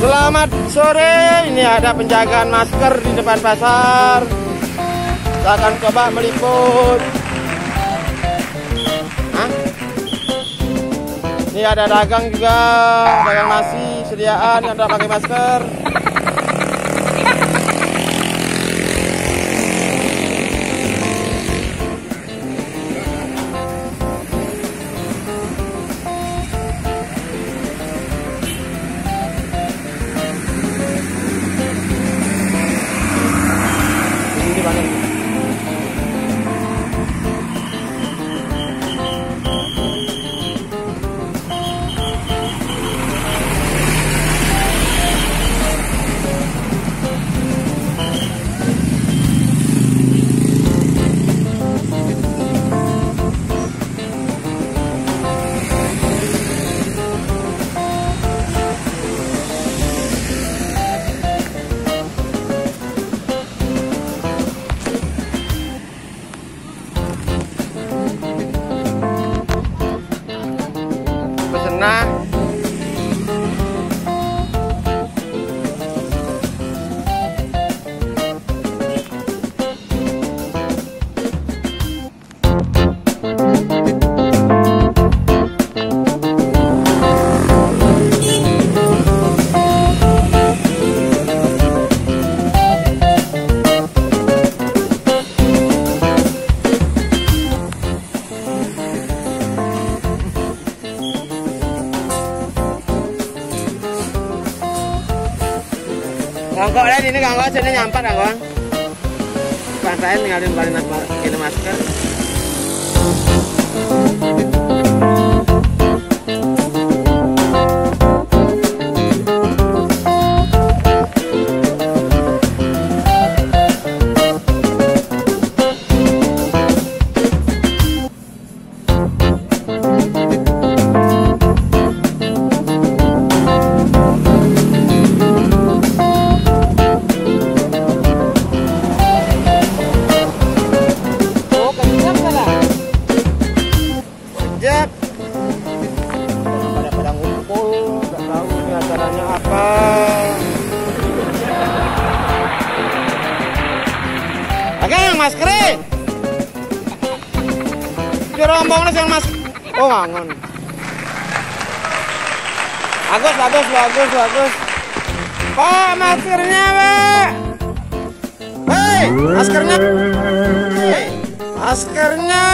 Selamat sore, ini ada penjagaan masker di depan pasar. Saya akan coba meliput. Hah? Ini ada dagang juga, dagang nasi, sediaan yang tidak pakai masker. นะ Gangkok lain ini gangkok sini nyampat gangkok. Pantain ninggalin balik ini masker. Oh, acaranya apa. Agang masker. Di rombong yang mas. Oh ngangon. Bagus, bagus, bagus, bagus. Pak, maskernya, Pak. Hei, maskernya. Hei, maskernya.